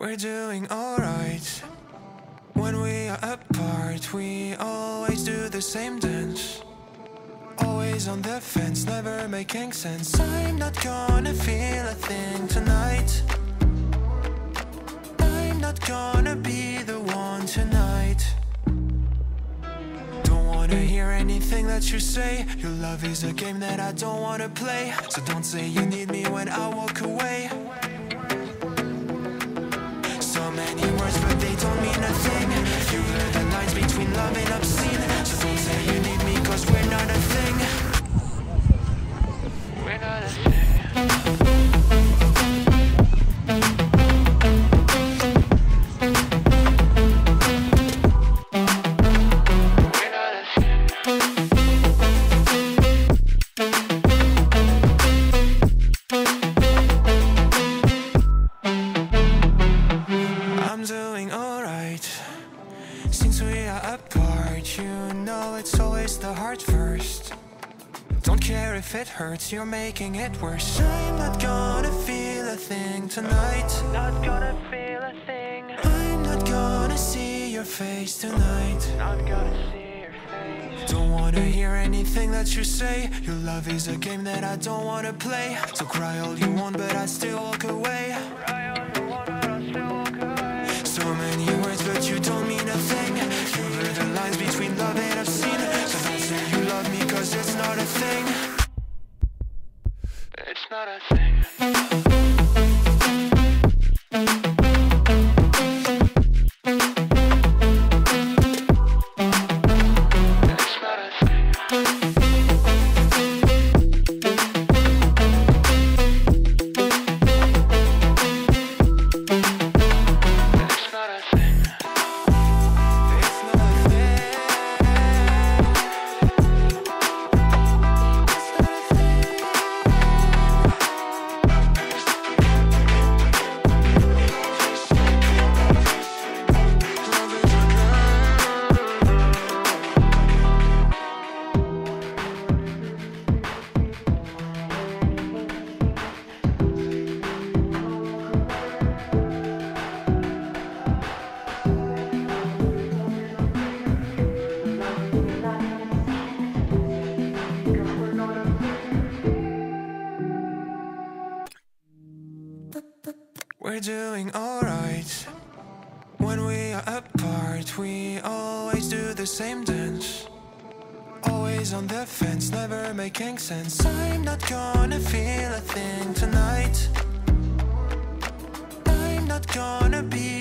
We're doing alright. When we are apart, we always do the same dance. Always on the fence, never making sense. I'm not gonna feel a thing tonight. I'm not gonna be the one tonight. Don't wanna hear anything that you say. Your love is a game that I don't wanna play. So don't say you need me when I walk alright. Since we are apart, you know it's always the heart first. Don't care if it hurts, you're making it worse. I'm not gonna feel a thing tonight. Not gonna feel a thing. I'm not gonna see your face tonight. Not gonna see don't wanna hear anything that you say. Your love is a game that I don't wanna play. So cry all you want, but I still walk away. Thing. It's not a thing. We're doing alright. When we are apart, we always do the same dance. Always on the fence, never making sense. I'm not gonna feel a thing tonight. I'm not gonna be